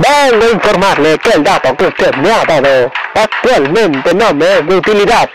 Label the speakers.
Speaker 1: Vengo a informarle que el dato que usted me ha dado actualmente no me es de utilidad.